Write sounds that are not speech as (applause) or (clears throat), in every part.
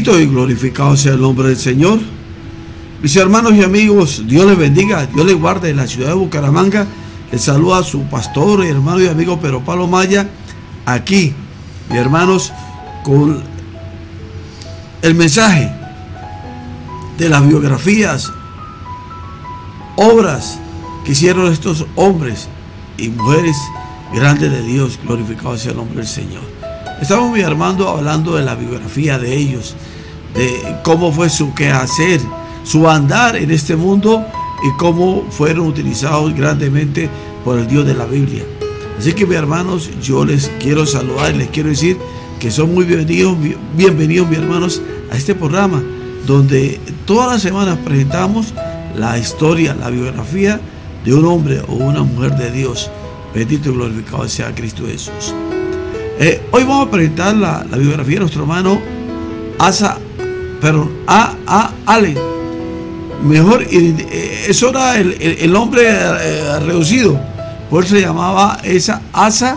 Y glorificado sea el nombre del Señor. Mis hermanos y amigos, Dios les bendiga, Dios les guarde en la ciudad de Bucaramanga. Les saluda a su pastor, hermano y amigo Pero Pablo Maya, aquí, mis hermanos, con el mensaje de las biografías, obras que hicieron estos hombres y mujeres grandes de Dios, glorificado sea el nombre del Señor. Estamos, mi hermano, hablando de la biografía de ellos, de cómo fue su quehacer, su andar en este mundo y cómo fueron utilizados grandemente por el Dios de la Biblia. Así que, mis hermanos, yo les quiero saludar y les quiero decir que son muy bienvenidos, bienvenidos, mis hermanos, a este programa donde todas las semanas presentamos la historia, la biografía de un hombre o una mujer de Dios. Bendito y glorificado sea Cristo Jesús. Eh, hoy vamos a presentar la, biografía de nuestro hermano Asa, perdón, A. A. Allen. Mejor, eh, eso era el, el, hombre eh, reducido. Por eso se llamaba esa Asa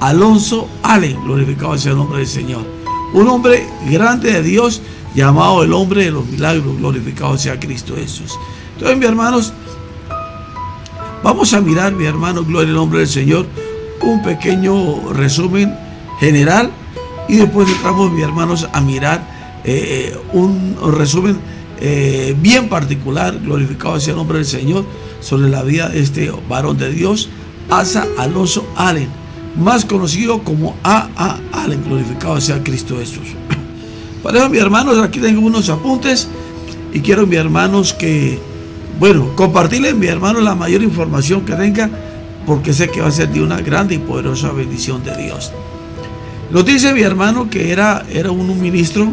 Alonso Allen. Glorificado sea el nombre del Señor. Un hombre grande de Dios llamado el hombre de los milagros. Glorificado sea Cristo Jesús. Entonces, mis hermanos, vamos a mirar, mi hermano, gloria al nombre del Señor, un pequeño resumen general y después entramos, mis hermanos, a mirar eh, un resumen eh, bien particular, glorificado sea el nombre del Señor, sobre la vida de este varón de Dios, Asa Alonso Allen, más conocido como A.A. Allen, glorificado sea Cristo Jesús. (coughs) Para eso, mis hermanos, aquí tengo unos apuntes y quiero, mis hermanos, que, bueno, compartirles, mis hermanos, la mayor información que tenga, porque sé que va a ser de una grande y poderosa bendición de Dios. Nos dice mi hermano que era, era un, ministro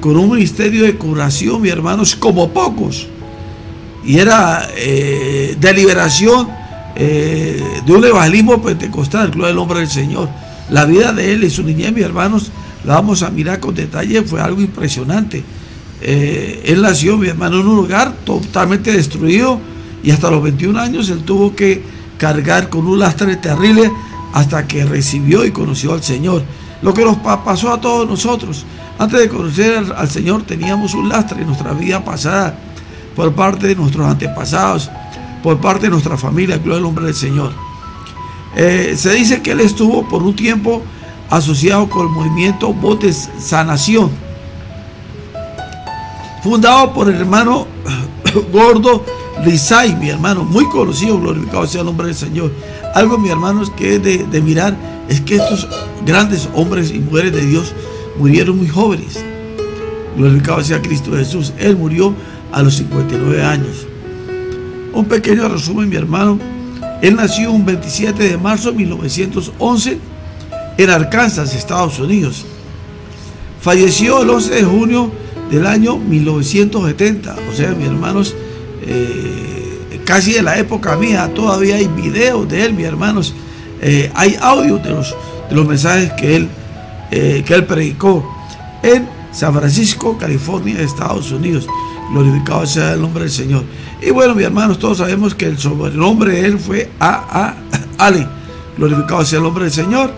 con un ministerio de curación, mi hermanos, como pocos. Y era eh, de liberación eh, de un evangelismo pentecostal, gloria al nombre del Señor. La vida de él y su niñez, mis hermanos, la vamos a mirar con detalle, fue algo impresionante. Eh, él nació, mi hermano, en un lugar totalmente destruido y hasta los 21 años él tuvo que cargar con un lastre terrible hasta que recibió y conoció al Señor. Lo que nos pasó a todos nosotros. Antes de conocer al Señor teníamos un lastre en nuestra vida pasada por parte de nuestros antepasados, por parte de nuestra familia, gloria al nombre del Señor. Eh, se dice que él estuvo por un tiempo asociado con el movimiento Botes Sanación, fundado por el hermano (coughs) Gordo Rizai, mi hermano, muy conocido, glorificado sea el nombre del Señor. Algo, mi hermanos, que es de, mirar es que estos grandes hombres y mujeres de Dios murieron muy jóvenes. Glorificado sea Cristo Jesús. Él murió a los 59 años. Un pequeño resumen, mi hermano. Él nació un 27 de marzo de 1911 en Arkansas, Estados Unidos. Falleció el 11 de junio del año 1970. O sea, mis hermanos, eh, casi de la época mía, todavía hay videos de él, mis hermanos, eh, hay audios de los, de los mensajes que él, eh, que él predicó en San Francisco, California, Estados Unidos. Glorificado sea el nombre del Señor. Y bueno, mis hermanos, todos sabemos que el sobrenombre de él fue A.A. Ali. Glorificado sea el nombre del Señor.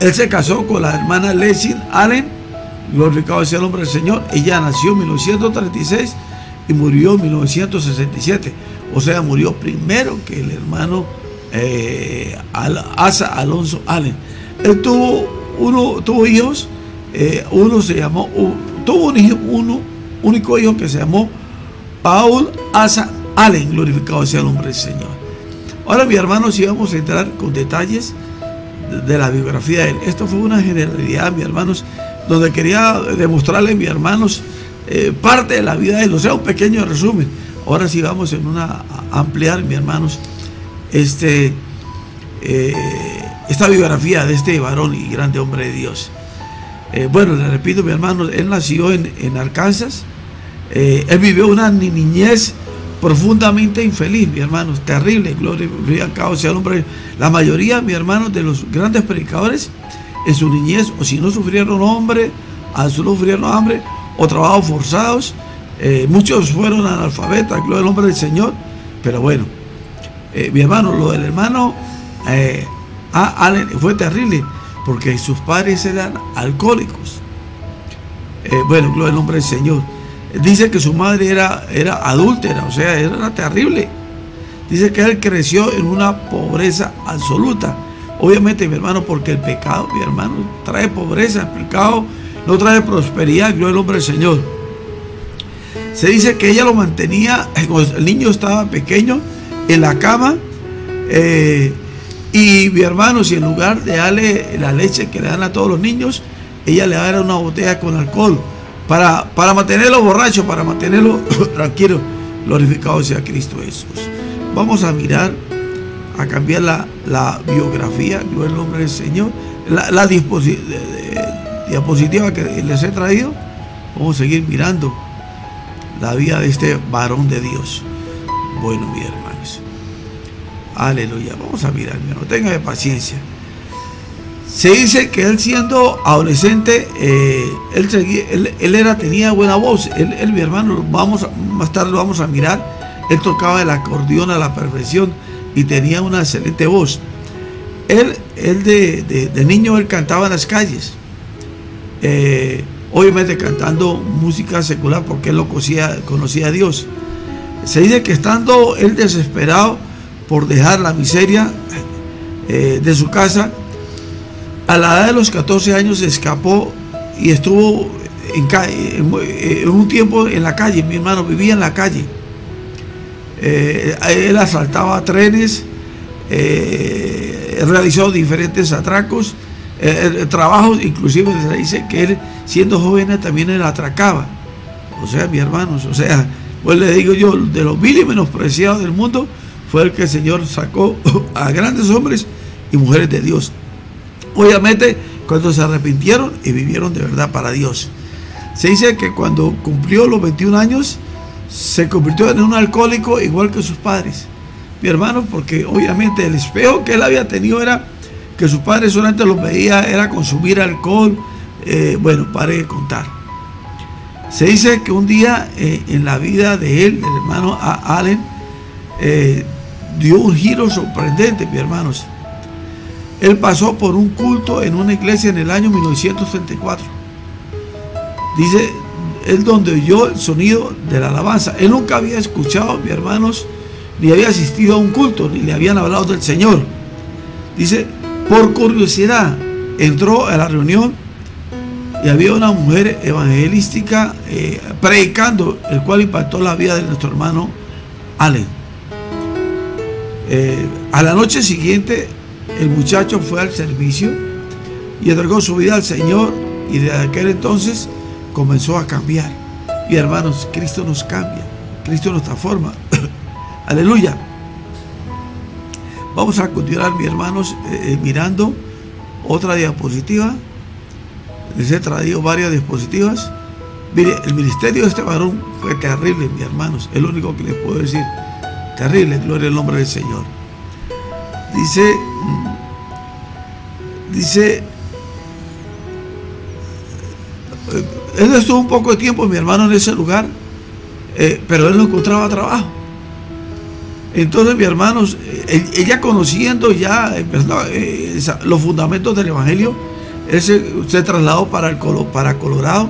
Él se casó con la hermana Leslie Allen. Glorificado sea el nombre del Señor. Ella nació en 1936 y murió en 1967. O sea, murió primero que el hermano eh, Asa Alonso Allen. Él tuvo, uno, tuvo hijos, eh, uno se llamó, tuvo un hijo, uno, único hijo que se llamó Paul Asa Allen, glorificado sea el nombre del Señor. Ahora, mi hermano, si vamos a entrar con detalles de, la biografía de él. Esto fue una generalidad, mis hermanos, donde quería demostrarle, mis hermanos, eh, parte de la vida de o sea, un pequeño resumen. Ahora sí vamos en una a ampliar, mis hermanos, este, eh, esta biografía de este varón y grande hombre de Dios. Eh, bueno, le repito, mi hermano, él nació en, Arkansas. él vivió una niñez profundamente infeliz, mi hermanos, terrible, gloria al cabo sea hombre. La mayoría, mi hermanos, de los grandes predicadores en su niñez, o si no sufrieron hambre, a su sufrieron hambre, o trabajos forzados. Eh, muchos fueron analfabetas, gloria al nombre del Señor. Pero bueno, eh, mi hermano, lo del hermano eh, fue terrible, porque sus padres eran alcohólicos. Bueno, gloria al nombre del Señor. Dice que su madre era, era adúltera, o sea, era terrible. Dice que él creció en una pobreza absoluta. Obviamente, mi hermano, porque el pecado, mi hermano, trae pobreza, el pecado no trae prosperidad, gloria al nombre del Señor. Se dice que ella lo mantenía, el niño estaba pequeño, en la cama. Eh, y mi hermano, si en lugar de darle la leche que le dan a todos los niños, ella le daba una botella con alcohol para, para mantenerlo borracho, para mantenerlo (coughs) tranquilo. Glorificado sea Cristo Jesús. Vamos a mirar, a cambiar la, la biografía, gloria al nombre del Señor, la, la diapositiva que les he traído. Vamos a seguir mirando la vida de este varón de Dios. Bueno, mi hermanos. Aleluya. Vamos a mirar, mi hermano. Paciencia. Se dice que él siendo adolescente, eh, él, él, era, tenía buena voz. Él, mi hermano, vamos, más tarde lo vamos a mirar. Él tocaba el acordeón a la perfección y tenía una excelente voz. Él, él de, niño, él cantaba en las calles. Eh, obviamente cantando música secular porque él lo conocía, conocía a Dios. Se dice que estando él desesperado por dejar la miseria eh, de su casa, a la edad de los 14 años se escapó y estuvo en, un tiempo en la calle, mi hermano vivía en la calle. Eh, él asaltaba trenes, eh, realizó diferentes atracos, eh, trabajos, inclusive se dice que él siendo joven también él atracaba. O sea, mis hermanos, o sea, pues le digo yo, de los mil y menospreciados del mundo, fue el que el Señor sacó (laughs) a grandes hombres y mujeres de Dios. Obviamente, cuando se arrepintieron y vivieron de verdad para Dios. Se dice que cuando cumplió los 21 años, se convirtió en un alcohólico igual que sus padres. Mi hermano, porque obviamente el espejo que él había tenido era que sus padres solamente los veía, era consumir alcohol. Eh, bueno, pare de contar. Se dice que un día eh, en la vida de él, del hermano Allen, eh, dio un giro sorprendente, mi hermanos. Él pasó por un culto en una iglesia en el año 1934. Dice, él donde oyó el sonido de la alabanza. Él nunca había escuchado, mis hermanos, ni había asistido a un culto, ni le habían hablado del Señor. Dice, por curiosidad, entró a la reunión y había una mujer evangelística eh, predicando, el cual impactó la vida de nuestro hermano Allen. Eh, a la noche siguiente el muchacho fue al servicio y entregó su vida al Señor y desde aquel entonces comenzó a cambiar. Y hermanos, Cristo nos cambia, Cristo nos transforma. (coughs) Aleluya. Vamos a continuar, mis hermanos, eh, eh, mirando otra diapositiva. Les he traído varias diapositivas. Mire, el ministerio de este varón fue terrible, mis hermanos. Es lo único que les puedo decir. Terrible, gloria al nombre del Señor. Dice, dice, eh, él estuvo un poco de tiempo, mi hermano, en ese lugar, pero él no encontraba trabajo. Entonces, mi hermanos, eh, ella conociendo ya los fundamentos del Evangelio, él se, trasladó para, Colorado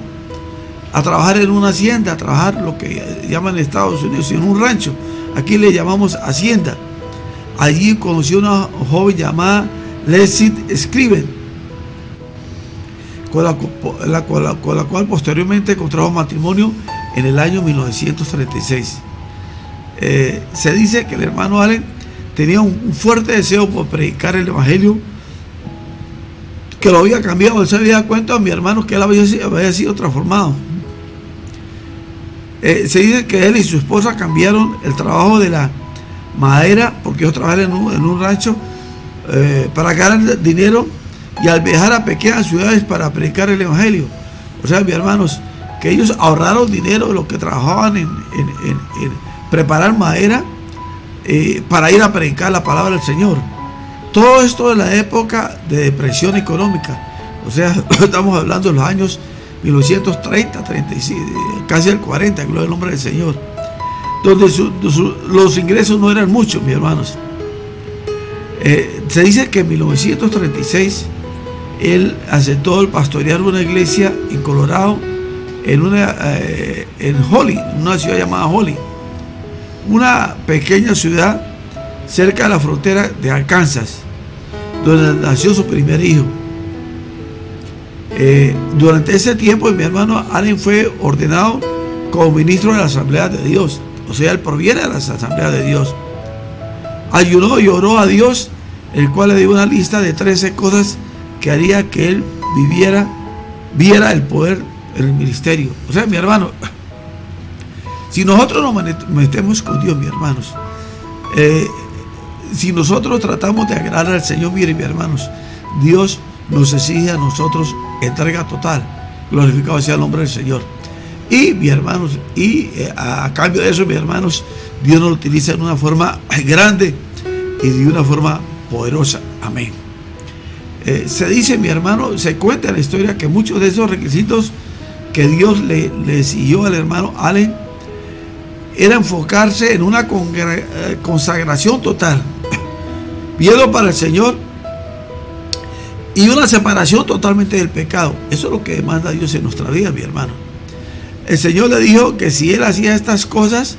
a trabajar en una hacienda, a trabajar lo que llaman Estados Unidos, en un rancho. Aquí le llamamos hacienda. Allí conoció una joven llamada Leslie Scriven, con la, cual posteriormente contrajo matrimonio en el año 1936. Eh, se dice que el hermano Allen tenía un, fuerte deseo por predicar el Evangelio, que lo había cambiado. Él se había dado cuenta a mi hermano que él había, sido transformado. Eh, se dice que él y su esposa cambiaron el trabajo de la madera, porque ellos trabajan en un, rancho, eh, para ganar dinero y al viajar a pequeñas ciudades para predicar el Evangelio. O sea, mis hermanos, que ellos ahorraron dinero de lo que trabajaban en, preparar madera eh, para ir a predicar la palabra del Señor. Todo esto en la época de depresión económica. O sea, (laughs) estamos hablando de los años 1930, 36, casi el 40, gloria al nombre del Señor, donde los ingresos no eran muchos, mis hermanos. Eh, se dice que en 1936 él aceptó el pastorear una iglesia en Colorado en una eh, en Holly, una ciudad llamada Holly, una pequeña ciudad cerca de la frontera de Arkansas, donde nació su primer hijo. Eh, durante ese tiempo mi hermano Allen fue ordenado como ministro de la Asamblea de Dios. O sea, él proviene de la Asamblea de Dios. Ayunó y oró a Dios, el cual le dio una lista de 13 cosas que haría que él viviera, viera el poder en el ministerio. O sea, mi hermano, si nosotros nos metemos con Dios, mis hermanos, eh, si nosotros tratamos de agradar al Señor, miren, mis hermanos, Dios nos exige a nosotros entrega total. Glorificado sea el nombre del Señor. Y, mis hermanos, y eh, a, cambio de eso, mis hermanos, Dios nos utiliza en una forma grande y de una forma poderosa. Amén. Eh, se dice, mi hermano, se cuenta en la historia que muchos de esos requisitos que Dios le, le siguió al hermano Allen era enfocarse en una eh, consagración total, viendo para el Señor y una separación totalmente del pecado. Eso es lo que demanda Dios en nuestra vida, mi hermano. El Señor le dijo que si él hacía estas cosas,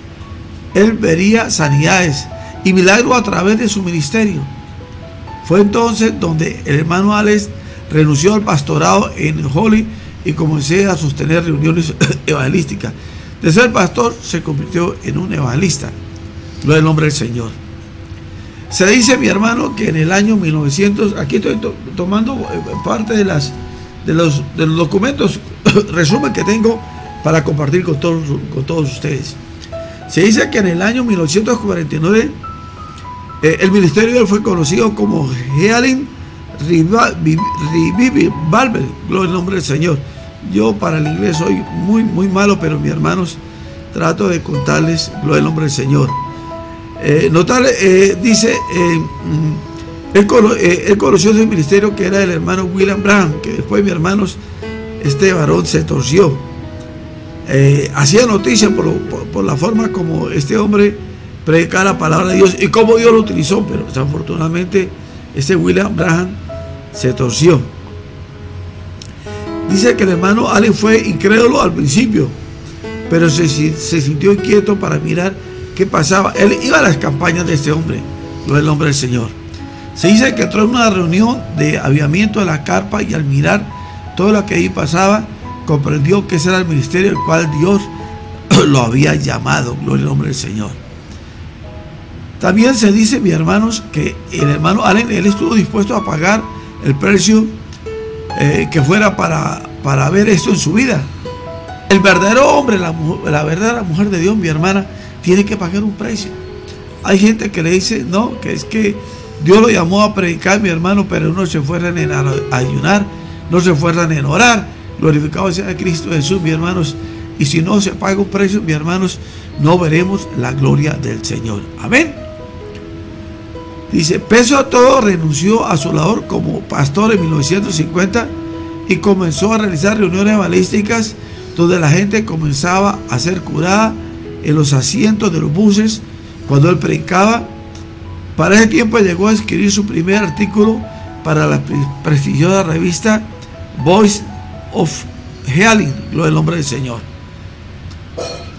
él vería sanidades y milagros a través de su ministerio. Fue entonces donde el hermano Alex renunció al pastorado en Holly y comenzó a sostener reuniones (coughs) evangelísticas. De ser pastor se convirtió en un evangelista. Lo del nombre del Señor. Se dice, mi hermano, que en el año 1900, aquí estoy tomando eh, parte de, las, de, los, documentos, (coughs) resumen que tengo para compartir con todos, con todos ustedes. Se dice que en el año 1949 eh, el ministerio fue conocido como Healing Revival, gloria al nombre del Señor. Yo para el inglés soy muy, muy malo, pero mis hermanos trato de contarles gloria al nombre del Señor. Eh, eh, dice, eh, mm, él, conoció ese ministerio que era el hermano William Brown, que después, mis hermanos, este varón se torció. hacía noticia por, la forma como este hombre predicaba la palabra de Dios y cómo Dios lo utilizó, pero desafortunadamente este William Brown se torció. Dice que el hermano Allen fue incrédulo al principio, pero se, sintió inquieto para mirar ¿Qué pasaba? Él iba a las campañas de este hombre, no el nombre del Señor. Se dice que entró en una reunión de aviamiento de la carpa y al mirar todo lo que ahí pasaba, comprendió que ese era el ministerio al cual Dios (clears throat) lo había llamado, gloria al nombre del Señor. También se dice, mis hermanos, que el hermano Allen, él estuvo dispuesto a pagar el precio eh, que fuera para, para ver esto en su vida. El verdadero hombre, la, la verdadera mujer de Dios, mi hermana, tiene que pagar un precio. Hay gente que le dice, no, que es que Dios lo llamó a predicar, mi hermano, pero no se fueran en ayunar, no se fueran en orar. Glorificado sea Cristo Jesús, mis hermanos. Y si no se paga un precio, mis hermanos, no veremos la gloria del Señor. Amén. Dice, peso a todo, renunció a su labor como pastor en 1950 y comenzó a realizar reuniones balísticas donde la gente comenzaba a ser curada en los asientos de los buses cuando él predicaba. Para ese tiempo llegó a escribir su primer artículo para la prestigiosa revista Voice of Healing, lo del nombre del Señor.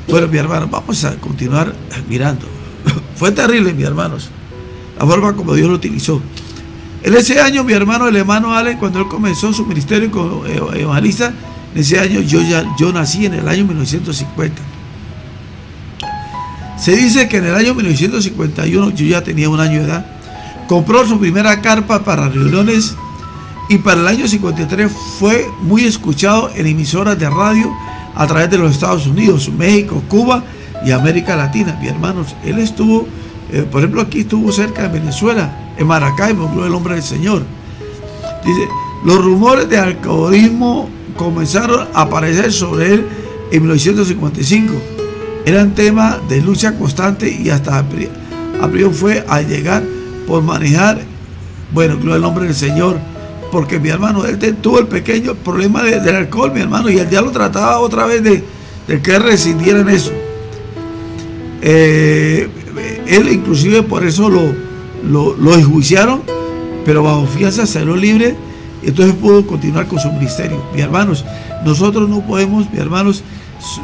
Bueno, mi hermano, vamos a continuar mirando. (laughs) Fue terrible, mis hermanos, la forma como Dios lo utilizó. En ese año, mi hermano, el hermano Allen, cuando él comenzó su ministerio como evangelista, en ese año yo ya yo nací en el año 1950. Se dice que en el año 1951, yo ya tenía un año de edad, compró su primera carpa para reuniones y para el año 53 fue muy escuchado en emisoras de radio a través de los Estados Unidos, México, Cuba y América Latina. Mi hermanos, él estuvo, eh, por ejemplo, aquí estuvo cerca de Venezuela, en Maracaibo, el hombre del Señor. Dice, los rumores de alcoholismo comenzaron a aparecer sobre él en 1955 eran tema de lucha constante y hasta a fue a llegar por manejar, bueno, gloria el nombre del Señor, porque mi hermano, él tuvo el pequeño problema del alcohol, mi hermano, y el diablo trataba otra vez de, que rescindiera en eso. Eh, él inclusive por eso lo, lo, enjuiciaron, pero bajo fianza salió libre Entonces pudo continuar con su ministerio. Mi hermanos, nosotros no podemos, mi hermanos,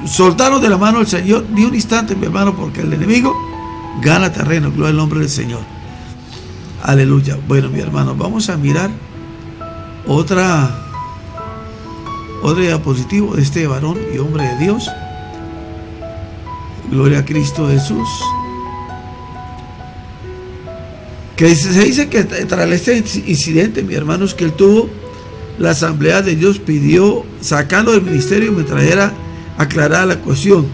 soltarnos de la mano del Señor ni un instante, mi hermano, porque el enemigo gana terreno. Gloria al nombre del Señor. Aleluya. Bueno, mi hermano, vamos a mirar otra, otro diapositivo de este varón y hombre de Dios. Gloria a Cristo Jesús. Que se dice que tras este incidente, mi hermano, es que él tuvo, la Asamblea de Dios pidió sacarlo del ministerio me trajera aclarar la cuestión.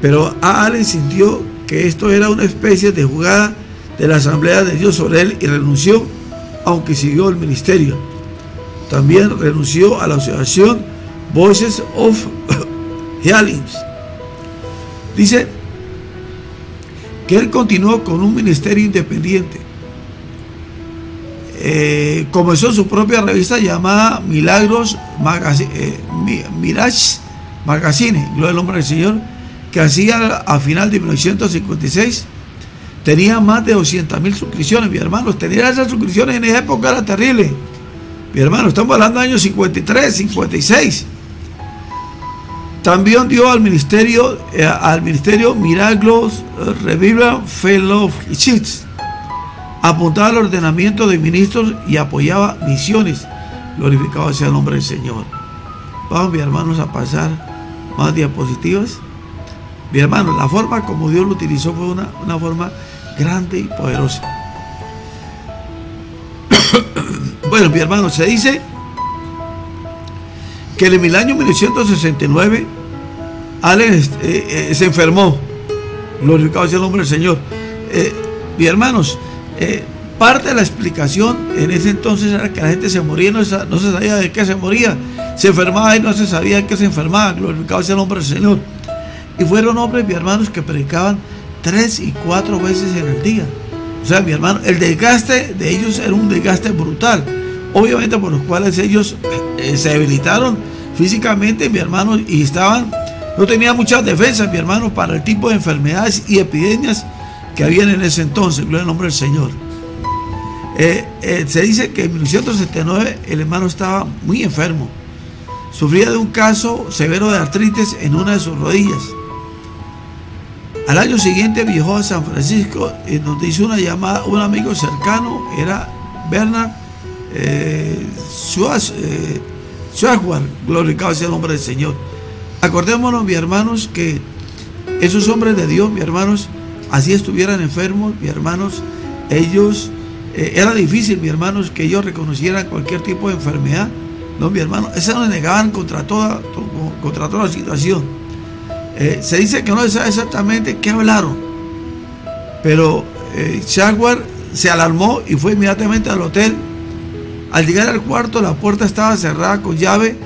Pero Allen sintió que esto era una especie de jugada de la Asamblea de Dios sobre él y renunció, aunque siguió el ministerio. También renunció a la asociación Voices of (laughs) Healings. Dice él continuó con un ministerio independiente. Eh, comenzó su propia revista llamada Milagros eh, Mirage Magazine, Gloria al nombre del Señor, que hacía a final de 1956 tenía más de 200 mil suscripciones, mi hermano. Tener esas suscripciones en esa época era terrible. Mi hermano, estamos hablando de años 53, 56. También dio al ministerio, eh, al ministerio Milagros eh, Fellowships. Apuntaba al ordenamiento de ministros y apoyaba misiones. Glorificado sea el nombre del Señor. Vamos, mis hermanos, a pasar más diapositivas. Mi hermano, la forma como Dios lo utilizó fue una, una forma grande y poderosa. (coughs) bueno, mi hermano, se dice que en el año 1969 Allen eh, eh, se enfermó. Glorificado sea el nombre del Señor. Eh, mi hermanos, parte de la explicación en ese entonces era que la gente se moría no se sabía de qué se moría. Se enfermaba y no se sabía de qué se enfermaba. Glorificado sea el nombre del Señor. Y fueron hombres, mi hermanos, que predicaban tres y cuatro veces en el día. O sea, mi hermano, el desgaste de ellos era un desgaste brutal. Obviamente por los cuales ellos eh, se debilitaron físicamente, mi hermano, y estaban, no tenían muchas defensas, mi hermano, para el tipo de enfermedades y epidemias que habían en ese entonces. Gloria al nombre del Señor. Eh, eh, se dice que en 1979 el hermano estaba muy enfermo. Sufría de un caso severo de artritis en una de sus rodillas. Al año siguiente viajó a San Francisco, en donde hizo una llamada, un amigo cercano, era Bernard eh, eh glorificado sea el nombre del Señor. Acordémonos, mis hermanos, que esos hombres de Dios, mis hermanos, así estuvieran enfermos, mis hermanos, ellos, eh, era difícil, mis hermanos, que ellos reconocieran cualquier tipo de enfermedad, no, mi hermano, eso lo negaban contra toda, contra toda la situación. Eh, se dice que no se sabe exactamente qué hablaron, pero eh, se alarmó y fue inmediatamente al hotel. Al llegar al cuarto, la puerta estaba cerrada con llave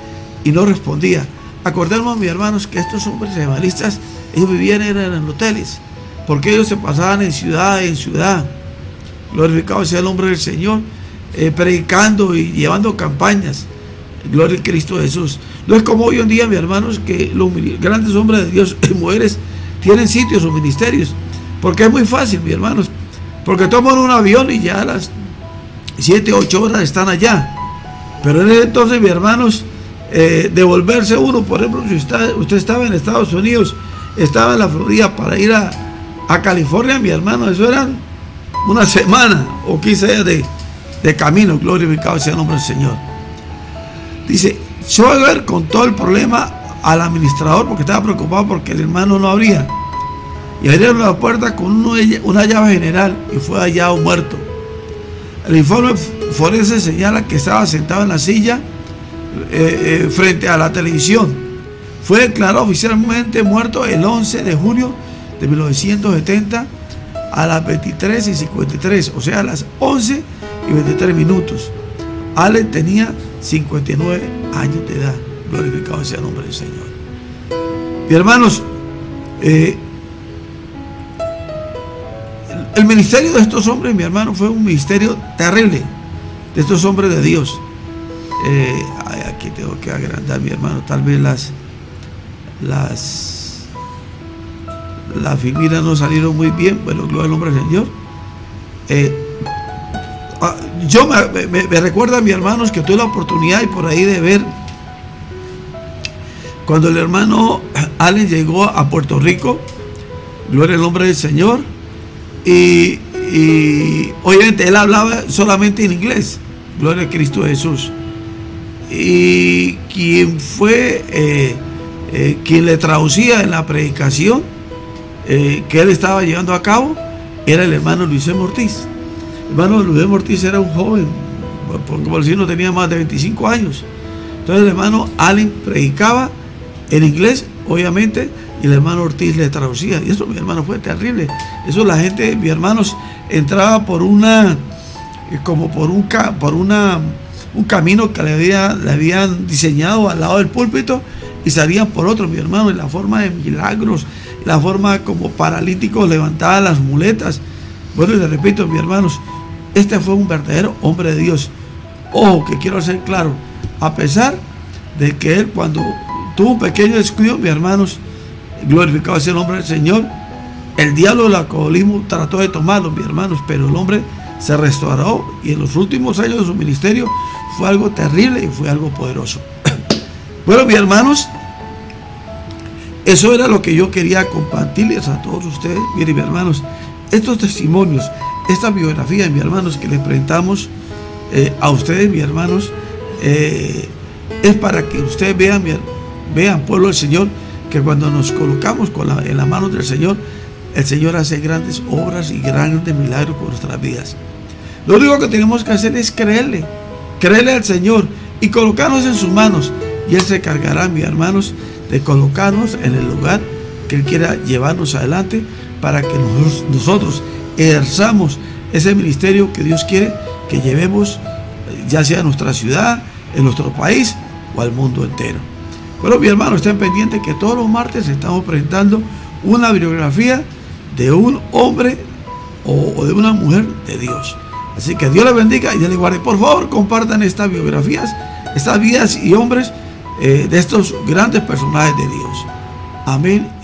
y no respondía. Acordemos, mis hermanos, que estos hombres evangelistas, ellos vivían en hoteles, porque ellos se pasaban en ciudad en ciudad. Glorificado sea el nombre del Señor, eh, predicando y llevando campañas. Gloria a Cristo Jesús. No es como hoy en día, mis hermanos, que los grandes hombres de Dios y (laughs) mujeres tienen sitios o ministerios. Porque es muy fácil, mis hermanos. Porque toman un avión y ya las 7, 8 horas están allá. Pero en ese entonces, mis hermanos, eh, devolverse uno, por ejemplo, si usted, estaba en Estados Unidos, estaba en la Florida para ir a, California, mi hermano, eso eran una semana o 15 días de, de camino, glorificado sea el nombre del Señor. Dice, Schwager contó el problema al administrador porque estaba preocupado porque el hermano no abría. Y abrieron la puerta con una llave general y fue hallado muerto. El informe forense señala que estaba sentado en la silla eh, eh, frente a la televisión. Fue declarado oficialmente muerto el 11 de junio de 1970 a las 23 y 53, o sea, a las 11 y 23 minutos. Allen tenía 59 años de edad. Glorificado sea el nombre del Señor. Y hermanos, eh, el, ministerio de estos hombres, mi hermano, fue un ministerio terrible de estos hombres de Dios. Eh, aquí tengo que agrandar, mi hermano, tal vez las las las figuras no salieron muy bien, bueno, gloria al nombre del Señor. Eh, ah, yo me, recuerda a mis que tuve la oportunidad y por ahí de ver cuando el hermano Allen llegó a Puerto Rico, gloria al nombre del Señor, y, obviamente él hablaba solamente en inglés, gloria a Cristo Jesús. Y quien fue, eh, eh, quien le traducía en la predicación eh, que él estaba llevando a cabo, era el hermano Luis Ortiz. El hermano Luis Ortiz era un joven, por decir, no tenía más de 25 años. Entonces el hermano Allen predicaba en inglés, obviamente, y el hermano Ortiz le traducía. Y eso, mi hermano, fue terrible. Eso la gente, mis hermanos, entraba por una, eh, como por un, por una, un camino que le, había, le habían diseñado al lado del púlpito y salían por otro, mi hermano, en la forma de milagros, la forma como paralíticos levantaban las muletas. Bueno, y le repito, mis hermanos, este fue un verdadero hombre de Dios. Ojo, que quiero hacer claro, a pesar de que él cuando tuvo un pequeño descuido, mis hermanos, glorificado sea el nombre del Señor. El diablo del alcoholismo trató de tomarlo, mis hermanos, pero el hombre se restauró y en los últimos años de su ministerio fue algo terrible y fue algo poderoso. (coughs) bueno, mis hermanos, eso era lo que yo quería compartirles a todos ustedes. Miren, mis hermanos, estos testimonios, esta biografía, mis hermanos, que les presentamos eh, a ustedes, mis hermanos, eh, es para que ustedes vean, Vean, pueblo del Señor, que cuando nos colocamos en las manos del Señor, el Señor hace grandes obras y grandes milagros con nuestras vidas. Lo único que tenemos que hacer es creerle, creerle al Señor y colocarnos en sus manos. Y Él se cargará, mis hermanos, de colocarnos en el lugar que Él quiera llevarnos adelante para que nosotros ejerzamos ese ministerio que Dios quiere que llevemos, ya sea en nuestra ciudad, en nuestro país o al mundo entero. Bueno, mi hermano, estén pendientes que todos los martes estamos presentando una biografía de un hombre o, de una mujer de Dios. Así que Dios les bendiga y Dios les guarde. Por favor, compartan estas biografías, estas vidas y hombres eh, de estos grandes personajes de Dios. Amén